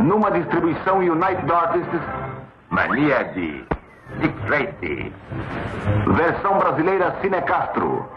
numa distribuição United Artists. Mania de Dick Tracy. Versão brasileira Cine Castro.